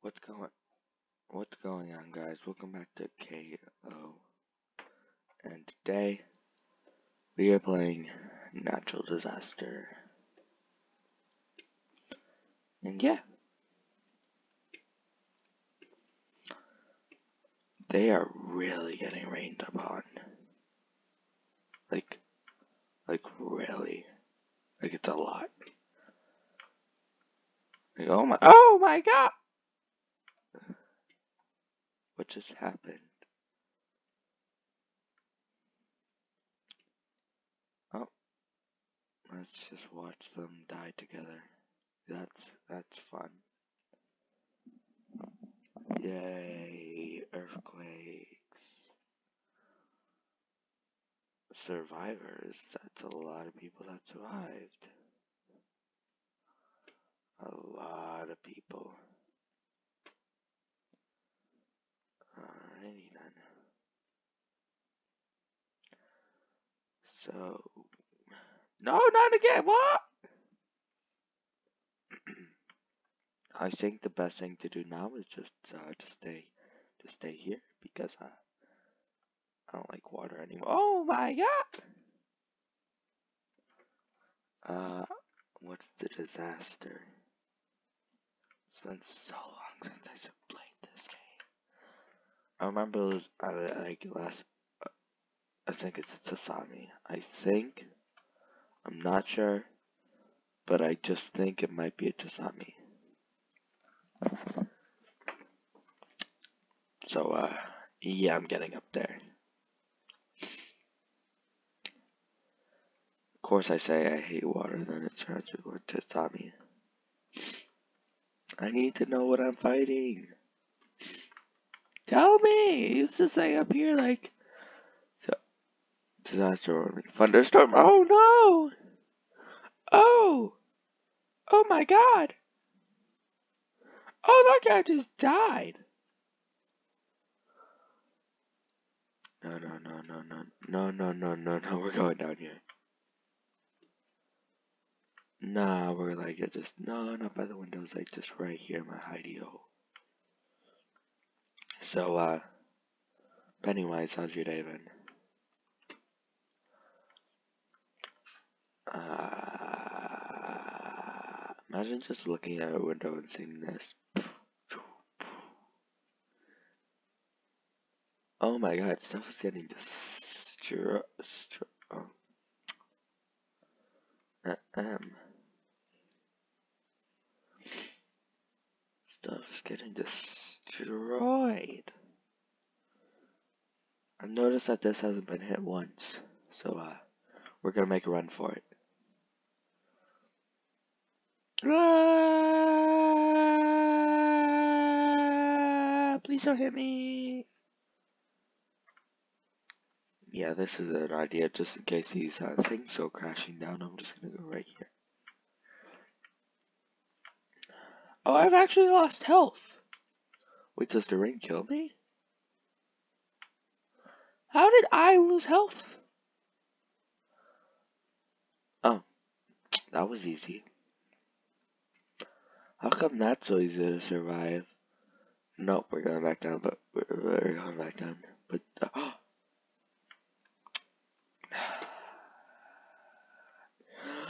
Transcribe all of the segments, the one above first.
What's going What's going on guys? Welcome back to KO. And today we are playing Natural Disaster. And yeah. They are really getting rained upon. Like like really. Like it's a lot. Like oh my oh my god what just happened? Oh, let's just watch them die together. That's that's fun. Yay, earthquakes. Survivors, that's a lot of people that survived. A lot of people. Alrighty. So, no, not again. What? I think the best thing to do now is just uh, to stay, to stay here because uh, I don't like water anymore. Oh my god! Uh, what's the disaster? It's been so long since I this game. I remember it was I, like last. I think it's a tsunami. I think. I'm not sure, but I just think it might be a tsunami. So, uh, yeah, I'm getting up there. Of course, I say I hate water, then it turns to a tsunami. I need to know what I'm fighting. Tell me! It's just like up here, like. So, disaster warning. Thunderstorm. Oh no! Oh! Oh my god! Oh, that guy just died! No, no, no, no, no, no, no, no, no, no, we're going down here. Nah, we're like, just, no, not by the windows, like, just right here, my hidey hole. So, uh, Pennywise, how's your day been? Uh, imagine just looking out a window and seeing this. Oh my god, stuff is getting destroyed. Oh. Uh, um. Stuff is getting destroyed destroyed. I've noticed that this hasn't been hit once, so uh, we're gonna make a run for it. Ah, please don't hit me. Yeah, this is an idea just in case these uh, things go crashing down. I'm just gonna go right here. Oh, I've actually lost health. Wait, does the rain kill me? How did I lose health? Oh, that was easy. How come that's so easy to survive? Nope, we're going back down, but we're, we're going back down. But, uh,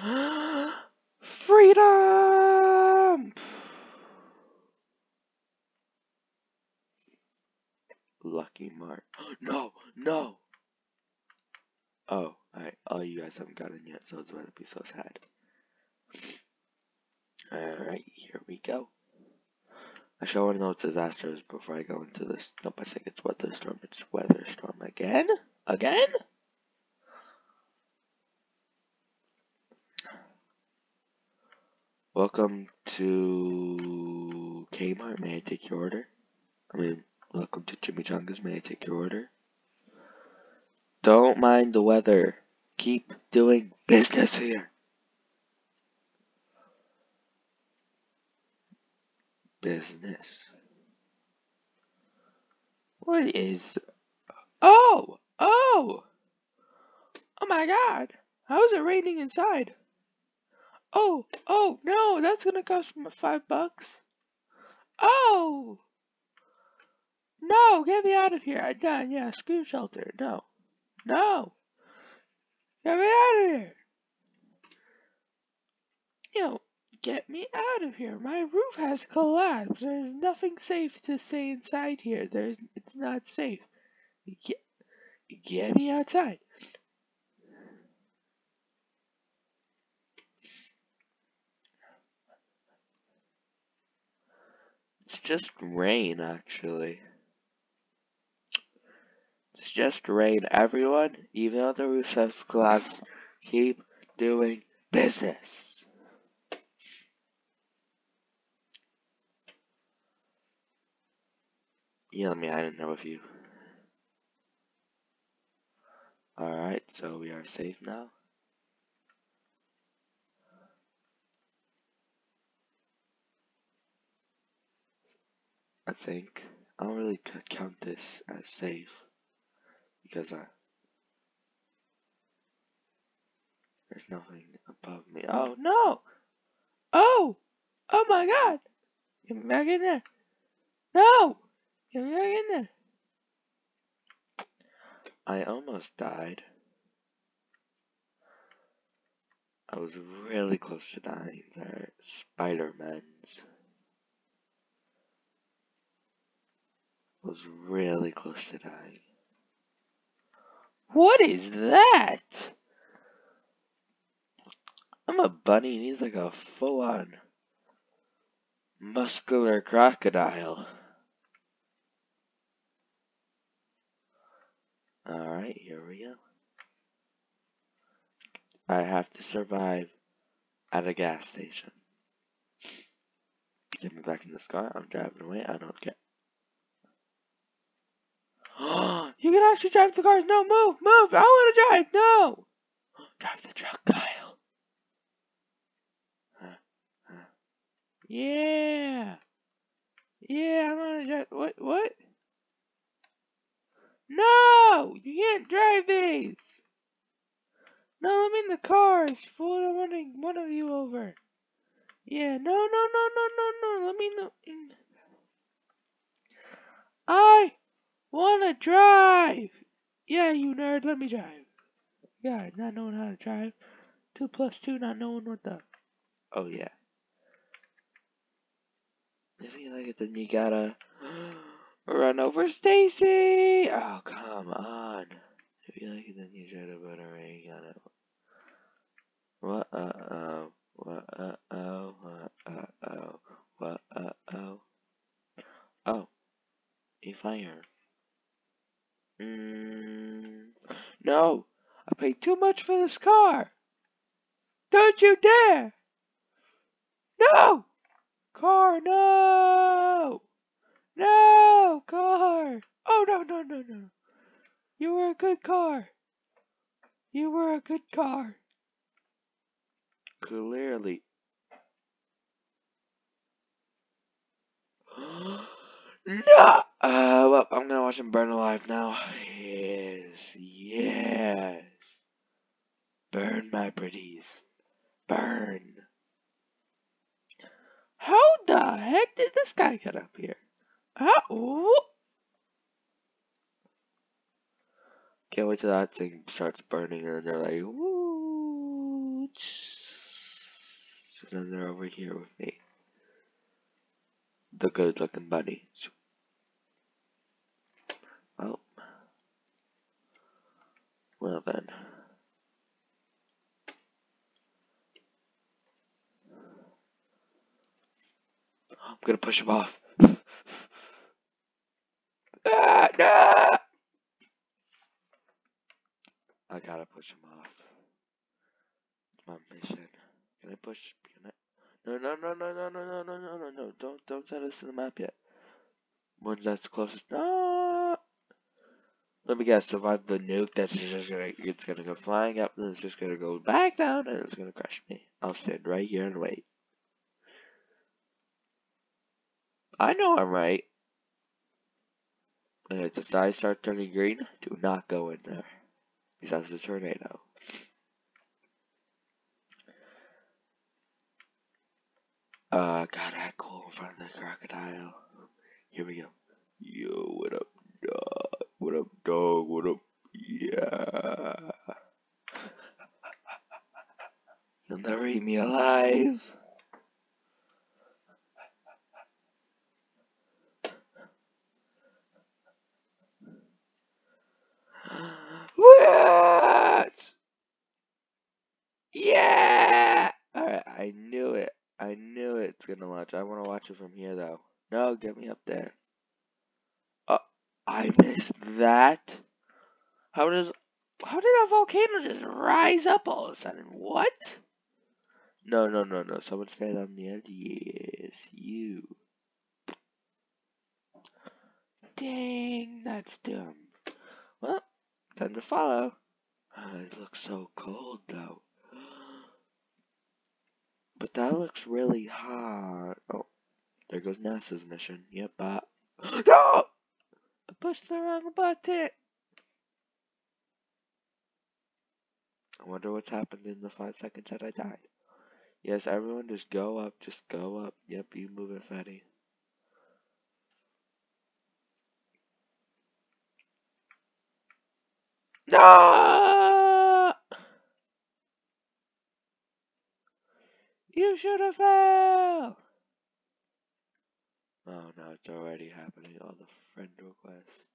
Freedom! Lucky Mark. no, no. Oh, alright. Oh, you guys haven't gotten yet, so it's about to be so sad. Alright, here we go. I want to know what disasters before I go into this. Nope, I think it's weather storm. It's weather storm again? Again? Welcome to Kmart. May I take your order? I mean, Welcome to Chimichangas. May I take your order? Don't mind the weather. Keep doing business here. Business. What is... Oh! Oh! Oh my god! How is it raining inside? Oh! Oh! No! That's gonna cost me five bucks. Oh! No, get me out of here. I done. Yeah, screw shelter. No. No. Get me out of here. Yo, get me out of here. My roof has collapsed. There's nothing safe to stay inside here. There's it's not safe. Get get me outside. It's just rain, actually. It's just rain. Everyone, even though the has collapsed, keep doing business. Yeah, let me I didn't know if you. Alright, so we are safe now. I think. I don't really count this as safe because I there's nothing above me. Oh no! Oh! Oh my god! Get me back in there! No! Get me back in there! I almost died. I was really close to dying there. Spider-Men's. Was really close to dying. What is that? I'm a bunny and he's like a full on muscular crocodile. Alright, here we go. I have to survive at a gas station. Get me back in this car. I'm driving away. I don't care. Oh, you can actually drive the cars. No, move, move. I want to drive. No. Drive the truck, Kyle. Yeah. Yeah, I'm gonna drive. What? What? No! You can't drive these! No, I'm in the cars, fool. I'm running one of you over. Yeah, no, no, no, no, no, no. Let me know. I wanna drive. Yeah, you nerd. Let me drive. Yeah, not knowing how to drive. Two plus two, not knowing what the. Oh yeah. If you like it, then you gotta. Run over Stacy! Oh, come on. If you like it, then you try to put a ring on it. What uh-oh? What uh-oh? What uh-oh? What uh-oh? Oh. A fire. Mm, no! I paid too much for this car! Don't you dare! No! Car, no! No, car! Oh, no, no, no, no. You were a good car. You were a good car. Clearly. no! Uh, well, I'm gonna watch him burn alive now. Yes, yes. Burn, my pretties. Burn. How the heck did this guy get up here? Oh! Can't wait till that thing starts burning and they're like, woo! So then they're over here with me. The good looking bunny. Well. Well then. I'm gonna push him off. Ah, no! I gotta push him off. It's my mission. Can I push? Can I? No, no, no, no, no, no, no, no, no, no, no. Don't, don't send us to the map yet. One's that's the closest. No! Let me guess. Survive the nuke. That's just gonna. It's gonna go flying up, and it's just gonna go back down, and it's gonna crush me. I'll stand right here and wait. I know I'm right. And if the sky starts turning green, do not go in there. Because that's a tornado. Uh, got that cool in front of the crocodile. Here we go. Yo, what up, dog? What up, dog? What up? Yeah. You'll never eat me alive. What? Yeah! Alright, I knew it. I knew it's gonna launch. I want to watch it from here, though. No, get me up there. Oh, I missed that. How does... How did a volcano just rise up all of a sudden? What? No, no, no, no. Someone stand on the edge. Yes, you. Dang, that's dumb. Well, time to follow. Oh, it looks so cold, though. But that looks really hot. Oh, there goes NASA's mission. Yep, uh, no! I pushed the wrong button. I wonder what's happened in the five seconds that I died. Yes, everyone just go up, just go up. Yep, you move it, fatty. No! You should have fell! Oh no, it's already happening on the friend request.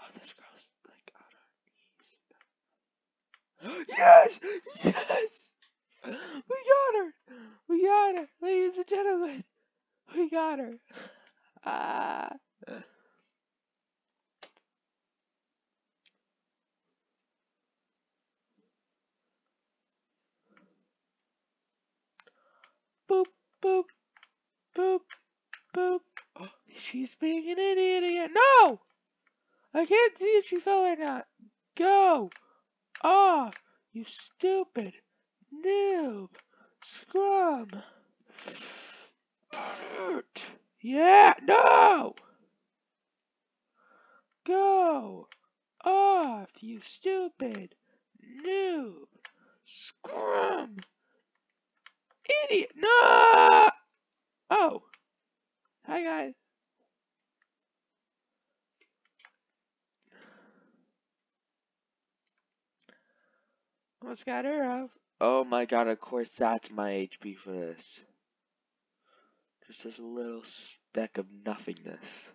Oh, this girl's like on her knees. Yes! Yes! We got her! We got her! Ladies and gentlemen! We got her! Ah! Boop, boop, boop, boop. Oh, she's being an idiot again. No! I can't see if she fell or not. Go! Off, you stupid noob. Scrum. Yeah, no! Go! Off, you stupid noob. Scrum idiot! No! Oh. Hi, guys. Almost got her off. Oh my god, of course that's my HP for this. Just this little speck of nothingness.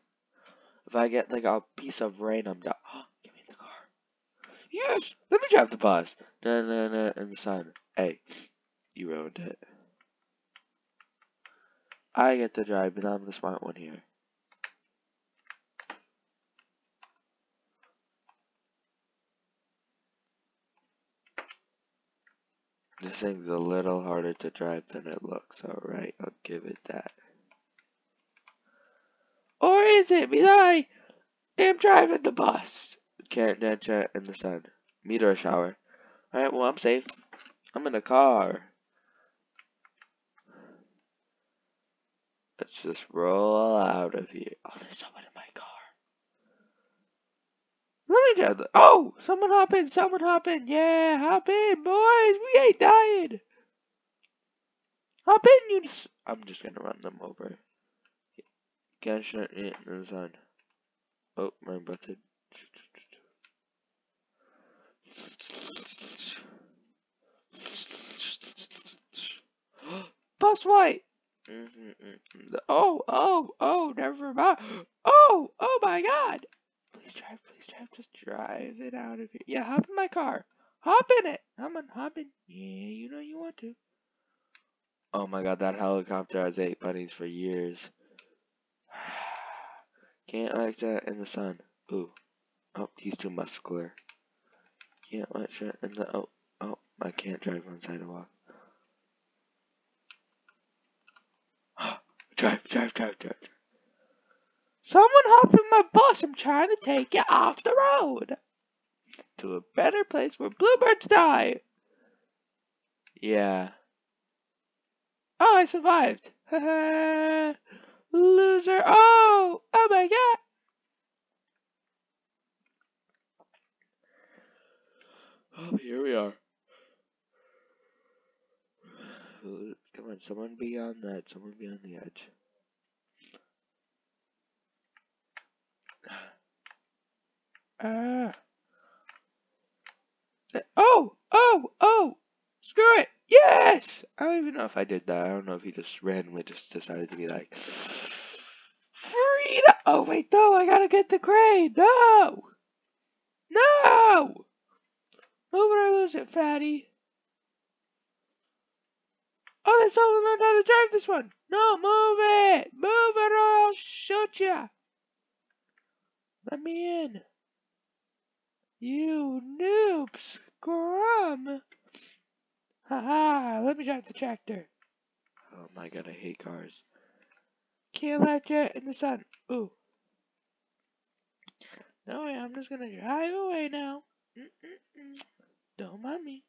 If I get like a piece of rain, I'm done. Oh, give me the car. Yes! Let me drive the bus. Na na na in the sun. Hey, you ruined it. I get to drive, but I'm the smart one here. This thing's a little harder to drive than it looks, alright, I'll give it that. Or is it? Because I am driving the bus. Can't dance in the sun. Meteor shower. Alright, well, I'm safe. I'm in a car. Let's just roll out of here. Oh, there's someone in my car. Let me drive the. Oh, someone hop in. Someone hop in. Yeah, hop in, boys. We ain't dying. Hop in, you. just- I'm just gonna run them over. It in the sun. Oh, my button. Bus white. Mm -hmm, Oh, oh, oh, never mind. Oh, oh my god. Please drive, please drive, just drive it out of here. Yeah, hop in my car. Hop in it. Come on, hop in. Yeah, you know you want to. Oh my god, that helicopter has ate bunnies for years. Can't like that in the sun. Ooh. Oh, he's too muscular. Can't like that in the... Oh, oh, I can't drive on sidewalk. Drive, drive, drive, drive. Someone hop in my bus. I'm trying to take you off the road to a better place where bluebirds die. Yeah. Oh, I survived. Loser. Oh, oh my god. Oh, here we are. Come on, someone be on that. Someone be on the edge. Uh. Oh, oh, oh! Screw it! Yes! I don't even know if I did that. I don't know if he just randomly just decided to be like, Freedom! Oh, wait, no, I gotta get the crane! No! No! Move it or lose it, fatty. Oh, that's all learned how to drive this one. No, move it! Move it or I'll shoot ya! Let me in. You noob scrum! Haha, let me drive the tractor. Oh my god, I hate cars. Can't let you in the sun. Ooh. No way, I'm just gonna drive away now. Mm -mm -mm. Don't mind me.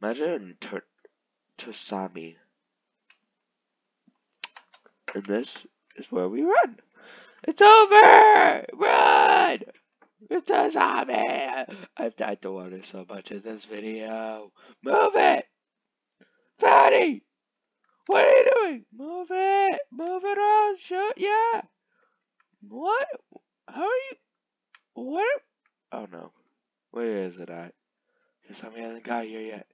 Imagine Tosami. And this is where we run. It's over! Run! It's a zombie! I've died to water so much in this video. Move it! Fatty! What are you doing? Move it! Move it on! Shoot! Yeah! What? How are you? What? Oh no. Where is it at? Because somebody hasn't got here yet.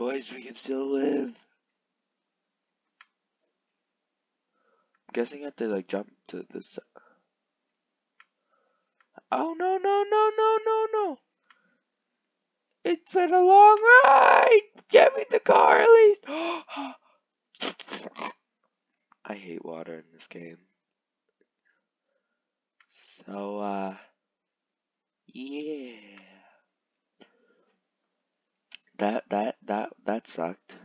Boys, we can still live. I'm guessing I have to like jump to this. Oh no no no no no no! It's been a long ride! Get me the car at least! I hate water in this game. So, uh, yeah. That, that, that, that sucked.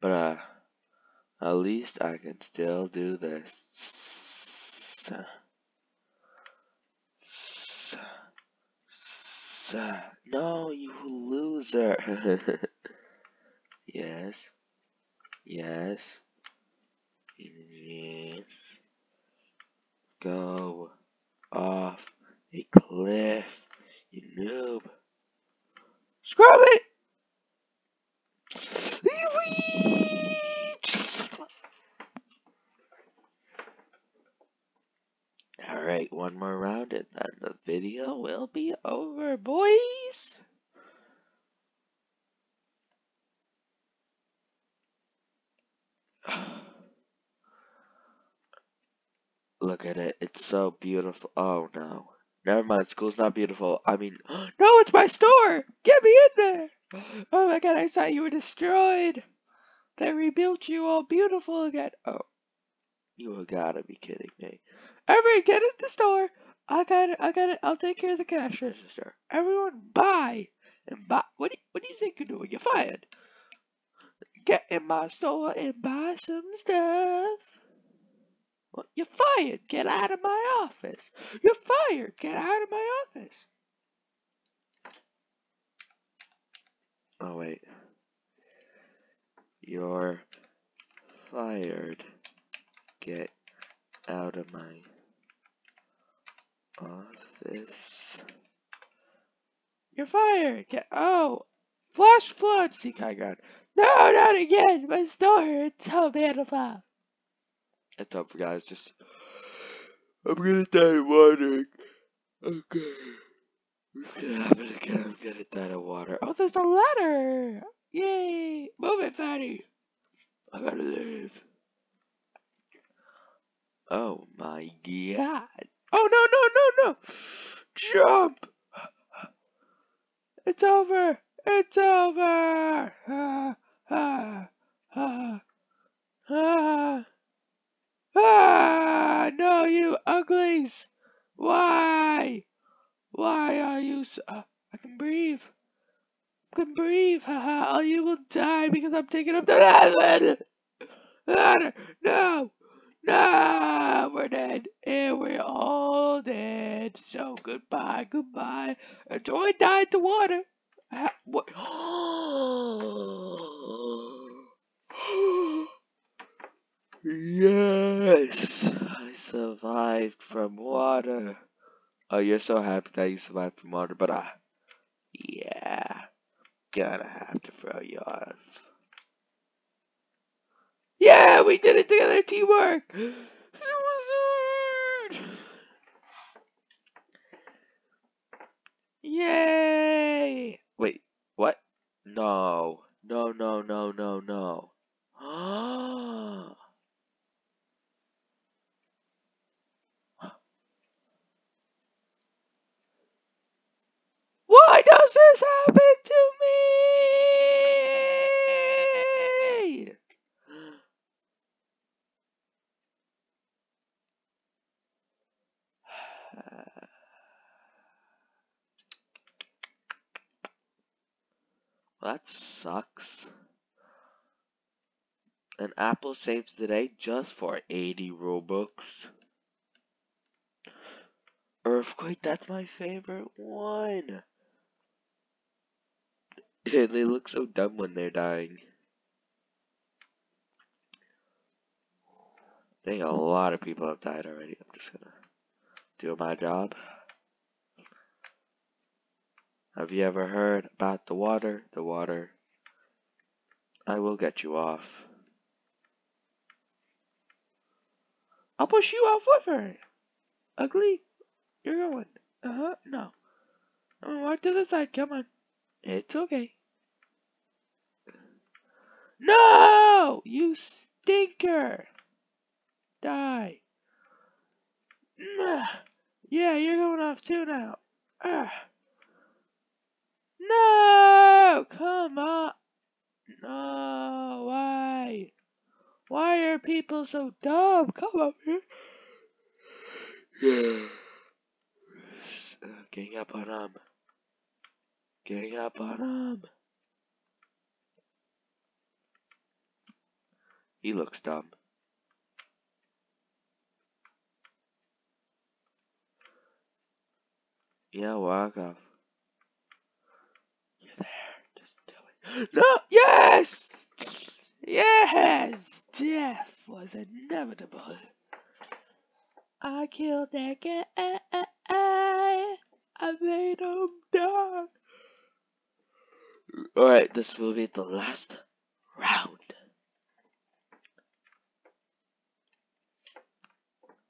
But, uh, at least I can still do this. No, you loser. yes. Yes. Yes. Go off a cliff, you noob. Scrub it! Alright, one more round and then the video will be over, boys! Look at it. It's so beautiful. Oh, no. Never mind. School's not beautiful. I mean, no, it's my store. Get me in there. Oh my god, I saw you were destroyed. They rebuilt you all beautiful again. Oh, you gotta be kidding me. Everyone, get in the store. I got it. I got it. I'll take care of the cash register. Everyone, buy and buy. What do you, what do you think you're doing? You're fired. Get in my store and buy some stuff. Well, you're fired. Get out of my office. You're fired. Get out of my office. Oh, wait. You're fired. Get out of my office. You're fired. Get oh, flash flood. See, Kygon. No, not again. My store. It's so beautiful. It's over, guys. Just I'm gonna die of water. Okay. What's gonna happen again? I'm gonna die of water. Oh, there's a ladder. Yay! Move it, fatty. I gotta leave. Oh my god. Oh no no no no! Jump! It's over! It's over! Ah, ah, ah, ah. Ah, no, you uglies! Why? Why are you so... Uh, I can breathe. I can breathe, haha. you will die because I'm taking up the... No! No! We're dead. And we're all dead. So goodbye, goodbye. Enjoy dying to water. Uh, what? Yes! I survived from water. Oh, you're so happy that you survived from water, but I... Yeah. Gonna have to throw you off. Yeah, we did it together, teamwork! Yay! Wait, what? No. No, no, no, no, no. Oh, This happen to me? That sucks. An apple saves the day just for 80 Robux. Earthquake, that's my favorite one. They look so dumb when they're dying. I think a lot of people have died already. I'm just gonna do my job. Have you ever heard about the water? The water. I will get you off. I'll push you off with her. Ugly. You're going. Uh-huh. No. I'm walk to the side. Come on. It's okay. No! You stinker! Die. Yeah, you're going off too now. Ugh. No! Come on! No! Why? Why are people so dumb? Come up here. Yeah. Getting up on him. Getting up on him. He looks dumb. Yeah, walk off. No! Yes! Yes! Death was inevitable. I killed that guy. I made him die. Alright, this will be the last round.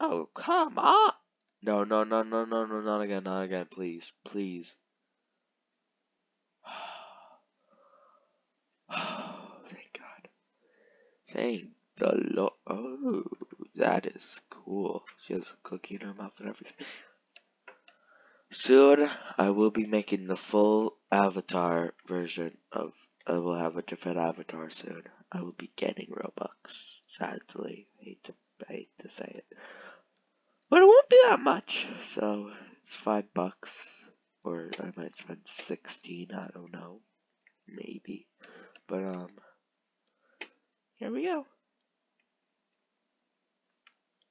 Oh, come on! No, no, no, no, no, no, not again, not again, please, please. Oh, thank God. Thank the Lord. Oh, that is cool. She has a cookie in her mouth and everything. Soon, I will be making the full avatar version of. I will have a different avatar soon. I will be getting Robux. Sadly, I hate to, I hate to say it, but it won't be that much. So it's five bucks, or I might spend sixteen. I don't know, maybe. But um. Here we go.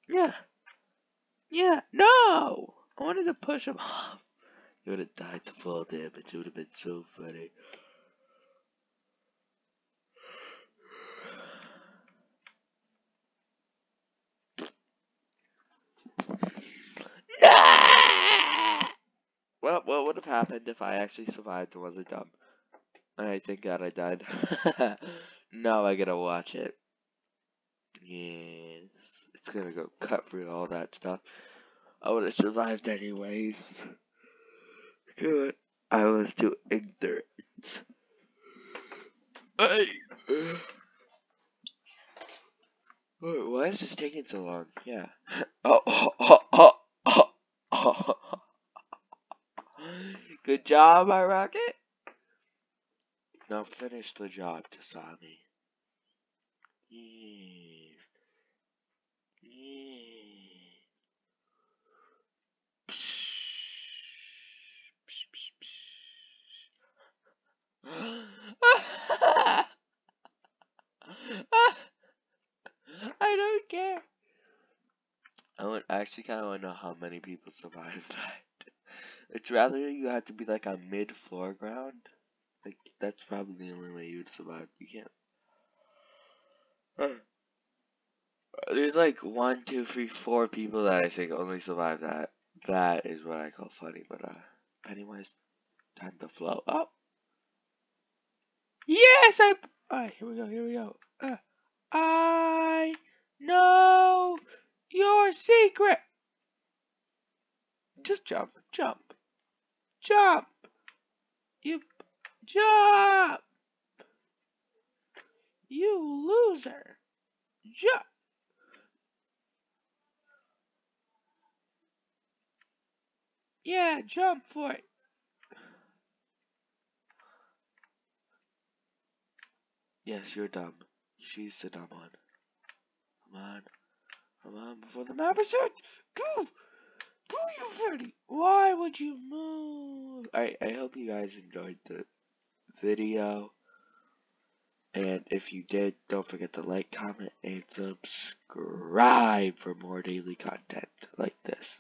Yeah. Yeah. No! I wanted to push him off. He would have died to fall damage. It would have been so funny. Well, what would have happened if I actually survived and wasn't dumb? I thank God I died. now I gotta watch it. Yes. It's gonna go cut through all that stuff. I would have survived anyways. Good. I was too ignorant. Wait, why is this taking so long? Yeah. Oh, oh, oh, oh, oh. Good job, my rocket. Now finish the job, Tasami. Yes. Yes. Psh, psh, psh, I don't care. I actually kind of want to know how many people survived that. It's rather you have to be like on mid floor ground. Like that's probably the only way you would survive. You can't. There's like one, two, three, four people that I think only survive that. That is what I call funny. But uh, Pennywise, time to flow up. Yes, I. Alright, here we go. Here we go. Uh, I know your secret. Just jump, jump, jump. You jump! You loser! Jump! Yeah, jump for it. Yes, you're dumb. She's the dumb one. Come on. Come on, before the map is set. Go! Go, you Freddy! Why would you move? I, I hope you guys enjoyed the video. And if you did, don't forget to like, comment, and subscribe for more daily content like this.